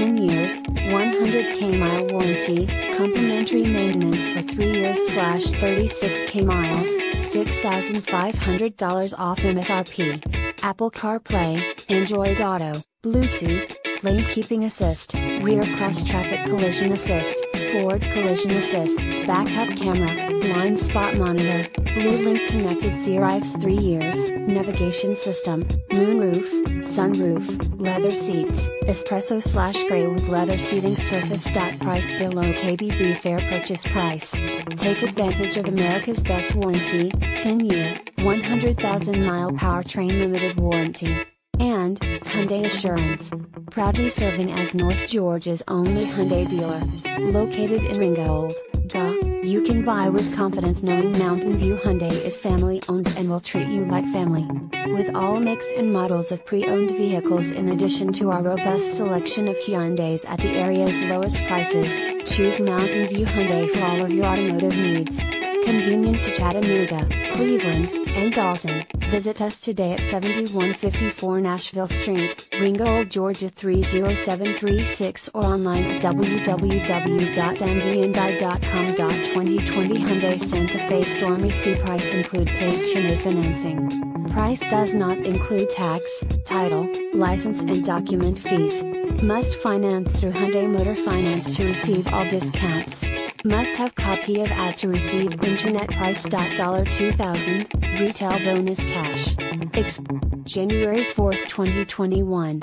10 years, 100k mile warranty, complimentary maintenance for 3 years slash 36k miles, $6,500 off MSRP. Apple CarPlay, Android Auto, Bluetooth, lane keeping assist, rear cross traffic collision assist, forward collision assist, backup camera, blind spot monitor, BlueLink connected services 3 years, navigation system, moonroof, sunroof, leather seats, espresso slash gray with leather seating surface. Priced below KBB fair purchase price. Take advantage of America's best warranty, 10 year, 100,000 mile powertrain limited warranty. And, Hyundai Assurance. Proudly serving as North Georgia's only Hyundai dealer. Located in Ringgold, you can buy with confidence knowing Mountain View Hyundai is family owned and will treat you like family. With all makes and models of pre-owned vehicles in addition to our robust selection of Hyundais at the area's lowest prices, choose Mountain View Hyundai for all of your automotive needs. Convenient to Chattanooga, Cleveland, and Dalton. Visit us today at 7154 Nashville Street, Ringgold, Georgia 30736 or online at www.mvndi.com. 2020 Hyundai Santa Fe Stormy Sea price includes HMA financing. Price does not include tax, title, license and document fees. Must finance through Hyundai Motor Finance to receive all discounts. Must have copy of ad to receive internet price. Dollar $2000, retail bonus cash. January 4, 2021.